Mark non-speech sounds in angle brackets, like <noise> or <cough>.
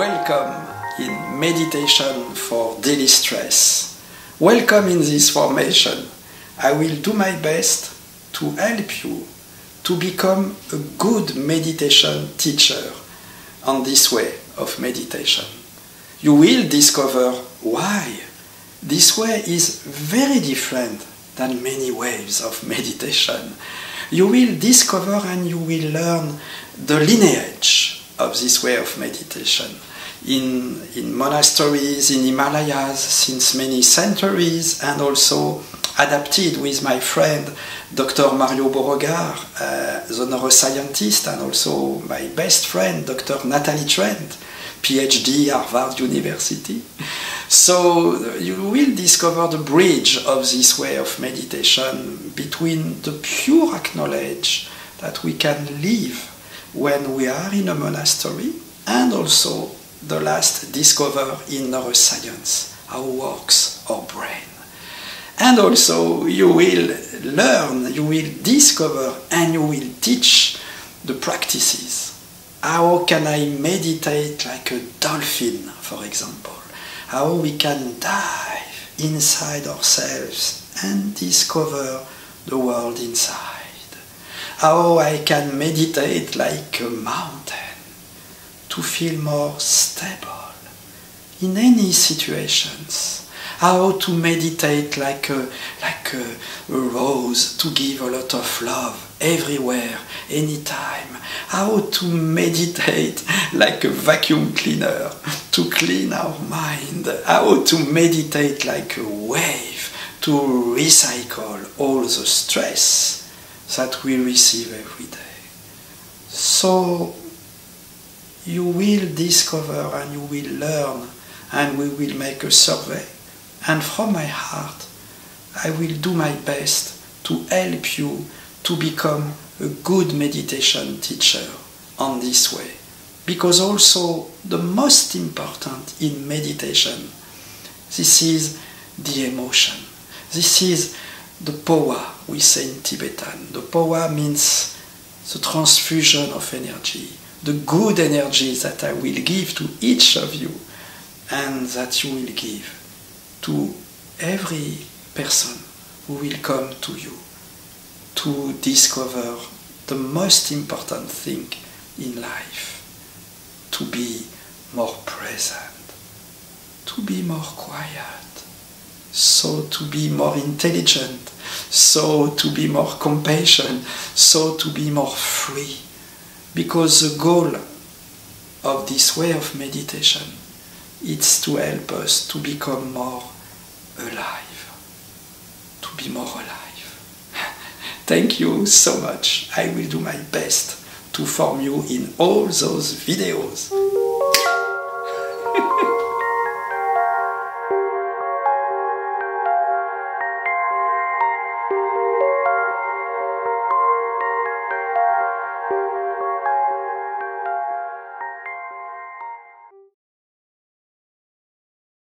welcome in meditation for daily stress. Welcome in this formation. I will do my best to help you to become a good meditation teacher on this way of meditation. You will discover why this way is very different than many ways of meditation. You will discover and you will learn the lineage of this way of meditation. In, in monasteries in Himalayas since many centuries and also adapted with my friend Dr. Mario Beauregard, uh, the neuroscientist, and also my best friend Dr. Natalie Trent, PhD, Harvard University. So you will discover the bridge of this way of meditation between the pure acknowledge that we can live when we are in a monastery and also the last discover in neuroscience how works our brain. And also you will learn, you will discover and you will teach the practices. How can I meditate like a dolphin, for example? How we can dive inside ourselves and discover the world inside. How I can meditate like a mountain to feel more stable in any situations. How to meditate like a, like a, a rose to give a lot of love everywhere, anytime. How to meditate <laughs> like a vacuum cleaner to clean our mind. How to meditate like a wave to recycle all the stress that we receive every day. So you will discover and you will learn and we will make a survey. And from my heart, I will do my best to help you to become a good meditation teacher on this way. Because also the most important in meditation, this is the emotion. This is the Powa we say in Tibetan. The Powa means the transfusion of energy, the good energy that I will give to each of you and that you will give to every person who will come to you to discover the most important thing in life to be more present, to be more quiet, so to be more intelligent, so to be more compassionate, so to be more free. Because the goal of this way of meditation is to help us to become more alive, to be more alive. <laughs> Thank you so much. I will do my best to form you in all those videos.